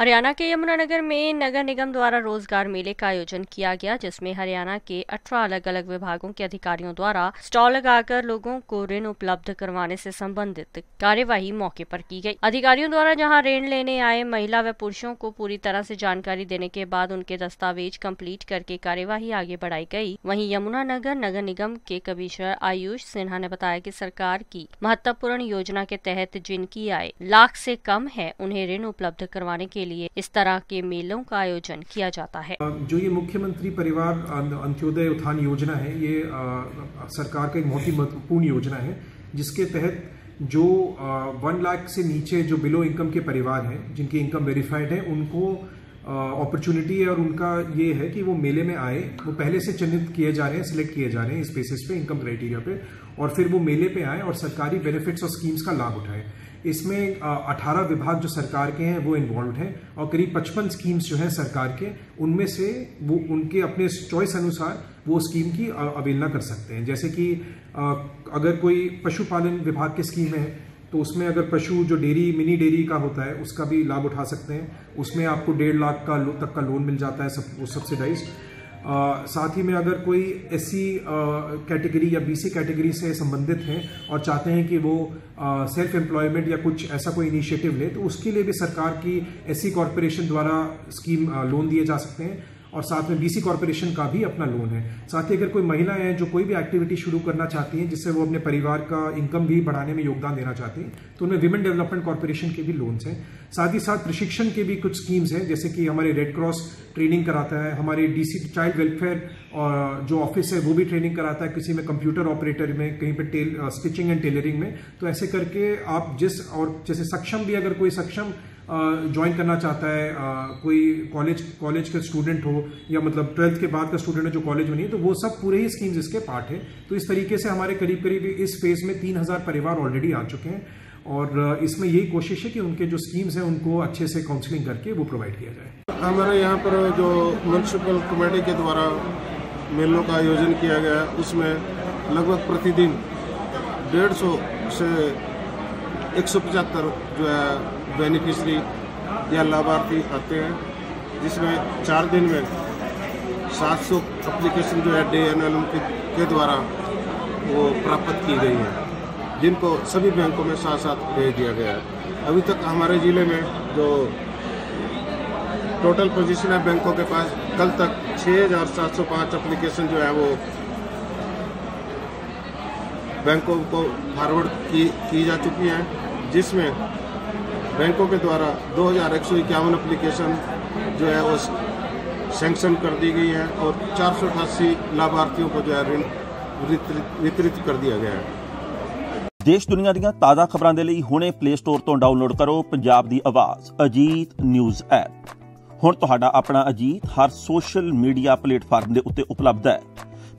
हरियाणा के यमुनानगर में नगर निगम द्वारा रोज़गार मेले का आयोजन किया गया, जिसमें हरियाणा के 18 अलग अलग विभागों के अधिकारियों द्वारा स्टॉल लगाकर लोगों को ऋण उपलब्ध करवाने से संबंधित कार्यवाही मौके पर की गई। अधिकारियों द्वारा जहाँ ऋण लेने आए महिला व पुरुषों को पूरी तरह से जानकारी देने के बाद उनके दस्तावेज़ कंप्लीट करके कार्यवाही आगे बढ़ाई गई वही यमुनानगर नगर निगम के कमिश्नर आयुष सिन्हा ने बताया की सरकार की महत्वपूर्ण योजना के तहत जिनकी आय लाख ऐसी कम है, उन्हें ऋण उपलब्ध करवाने के लिए इस तरह के मेलों का आयोजन किया जाता है। जो ये मुख्यमंत्री परिवार अंत्योदय उत्थान योजना है, ये सरकार का एक बहुत ही महत्वपूर्ण योजना है, जिसके तहत जो वन लाख से नीचे जो बिलो इनकम के परिवार हैं, जिनकी इनकम वेरीफाइड है, उनको अपॉर्चुनिटी है और उनका ये है कि वो मेले में आए, वो पहले से चिन्हित किए जा रहे हैं सिलेक्ट किए जा रहे हैं इस बेसिस पे इनकम क्राइटेरिया पे, और फिर वो मेले पे आए और सरकारी बेनिफिट्स और स्कीम्स का लाभ उठाएँ। इसमें 18 विभाग जो सरकार के हैं, वो इन्वॉल्व हैं और करीब 55 स्कीम्स जो हैं सरकार के, उनमें से वो, उनके अपने चॉइस अनुसार वो स्कीम की अवेलना कर सकते हैं। जैसे कि अगर कोई पशुपालन विभाग की स्कीम है तो उसमें अगर पशु जो डेयरी, मिनी डेयरी का होता है, उसका भी लाभ उठा सकते हैं। उसमें आपको डेढ़ लाख का तक का लोन मिल जाता है सब, वो सब्सिडाइज साथ ही में अगर कोई एस कैटेगरी या बीसी कैटेगरी से संबंधित हैं और चाहते हैं कि वो सेल्फ एम्प्लॉयमेंट या कुछ ऐसा कोई इनिशिएटिव ले तो उसके लिए भी सरकार की एस कॉरपोरेशन द्वारा स्कीम लोन दिए जा सकते हैं। और साथ में बीसी कॉरपोरेशन का भी अपना लोन है। साथ ही अगर कोई महिलाएँ हैं जो कोई भी एक्टिविटी शुरू करना चाहती हैं, जिससे वो अपने परिवार का इनकम भी बढ़ाने में योगदान देना चाहती हैं तो उनमें विमेन डेवलपमेंट कॉरपोरेशन के भी लोन्स हैं। साथ ही साथ प्रशिक्षण के भी कुछ स्कीम्स हैं, जैसे कि हमारे रेड क्रॉस ट्रेनिंग कराता है, हमारे डीसी चाइल्ड वेलफेयर और जो ऑफ़िस है, वो भी ट्रेनिंग कराता है किसी में कंप्यूटर ऑपरेटर में, कहीं पर स्टिचिंग एंड टेलरिंग में। तो ऐसे करके आप जिस और जैसे सक्षम भी अगर कोई सक्षम ज्वाइन करना चाहता है कोई कॉलेज कॉलेज का स्टूडेंट हो या मतलब ट्वेल्थ के बाद का स्टूडेंट है जो कॉलेज में नहीं है तो वो सब पूरे ही स्कीम्स इसके पार्ट है। तो इस तरीके से हमारे करीब करीब इस फ़ेज़ में तीन हज़ार परिवार ऑलरेडी आ चुके हैं और इसमें यही कोशिश है कि उनके जो स्कीम्स हैं उनको अच्छे से काउंसलिंग करके वो प्रोवाइड किया जाए। हमारे यहाँ पर जो म्यूनसिपल कमेटी के द्वारा मेलों का आयोजन किया गया, उसमें लगभग प्रतिदिन डेढ़ सौ से एक सौ पचहत्तर जो है बेनिफिशरी या लाभार्थी आते हैं, जिसमें चार दिन में 700 एप्लीकेशन जो है डे एन एल के द्वारा वो प्राप्त की गई है, जिनको सभी बैंकों में साथ साथ भेज दिया गया है। अभी तक हमारे ज़िले में जो टोटल पोजीशन है बैंकों के पास, कल तक छः हज़ार सात सौ पाँच एप्लीकेशन जो है वो बैंकों को फॉरवर्ड की की जा चुकी हैं जिसमें बैंकों के द्वारा दो हज़ार एक सौ इक्यावन अप्लीकेशन जो है वो सेंक्शन कर दी गई है और चार सौ अठासी लाभार्थियों को जो है ऋण वितरित कर दिया गया है ਦੇਸ਼ ਦੁਨੀਆ ਦੀਆਂ ਤਾਜ਼ਾ ਖਬਰਾਂ ਦੇ ਲਈ ਹੁਣੇ ਪਲੇ ਸਟੋਰ ਤੋਂ ਡਾਊਨਲੋਡ ਕਰੋ ਪੰਜਾਬ ਦੀ ਆਵਾਜ਼ ਅਜੀਤ ਨਿਊਜ਼ ਐਪ ਹੁਣ ਤੁਹਾਡਾ ਆਪਣਾ ਅਜੀਤ ਹਰ ਸੋਸ਼ਲ ਮੀਡੀਆ ਪਲੇਟਫਾਰਮ ਦੇ ਉੱਤੇ ਉਪਲਬਧ ਹੈ